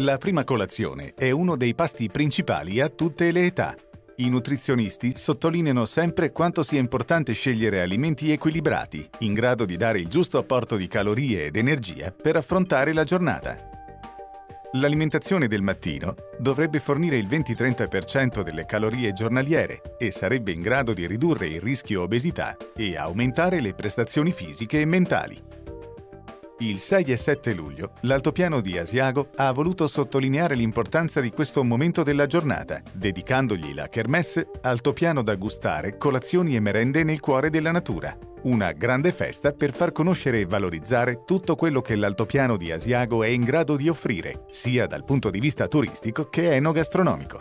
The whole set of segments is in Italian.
La prima colazione è uno dei pasti principali a tutte le età. I nutrizionisti sottolineano sempre quanto sia importante scegliere alimenti equilibrati, in grado di dare il giusto apporto di calorie ed energia per affrontare la giornata. L'alimentazione del mattino dovrebbe fornire il 20-30% delle calorie giornaliere e sarebbe in grado di ridurre il rischio obesità e aumentare le prestazioni fisiche e mentali. Il 6 e 7 luglio l'altopiano di Asiago ha voluto sottolineare l'importanza di questo momento della giornata, dedicandogli la kermesse Altopiano da gustare, colazioni e merende nel cuore della natura. Una grande festa per far conoscere e valorizzare tutto quello che l'altopiano di Asiago è in grado di offrire, sia dal punto di vista turistico che enogastronomico.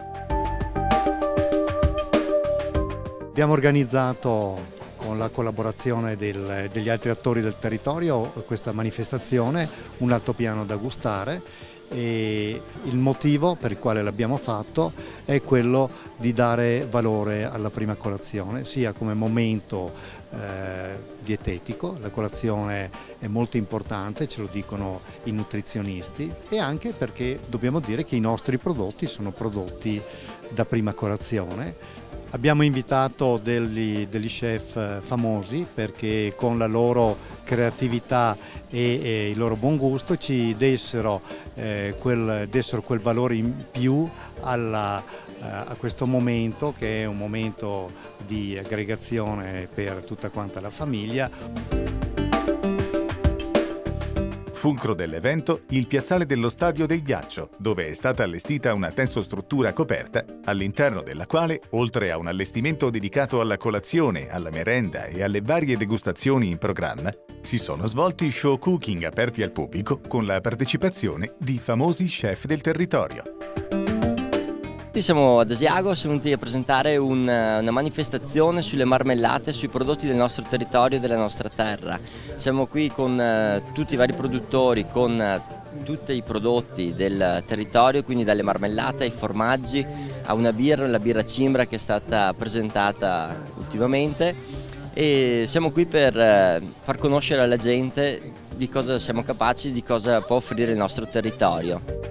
Abbiamo organizzato con la collaborazione del, degli altri attori del territorio questa manifestazione, un altopiano da gustare e il motivo per il quale l'abbiamo fatto è quello di dare valore alla prima colazione, sia come momento eh, dietetico, la colazione è molto importante, ce lo dicono i nutrizionisti e anche perché dobbiamo dire che i nostri prodotti sono prodotti da prima colazione Abbiamo invitato degli, degli, chef eh, famosi perché con la loro creatività e, e il loro buon gusto ci dessero, eh, quel, dessero quel, valore in più alla, eh, a questo momento che è un momento di aggregazione per tutta quanta la famiglia. Fulcro dell'evento, il piazzale dello Stadio del Ghiaccio, dove è stata allestita una tensostruttura coperta, all'interno della quale, oltre a un allestimento dedicato alla colazione, alla merenda e alle varie degustazioni in programma, si sono svolti show cooking aperti al pubblico con la partecipazione di famosi chef del territorio. Siamo ad Asiago, siamo venuti a presentare un, una manifestazione sulle marmellate, sui prodotti del nostro territorio e della nostra terra. Siamo qui con uh, tutti i vari produttori, con uh, tutti i prodotti del territorio, quindi dalle marmellate ai formaggi, a una birra, la birra cimbra che è stata presentata ultimamente e siamo qui per uh, far conoscere alla gente di cosa siamo capaci, di cosa può offrire il nostro territorio.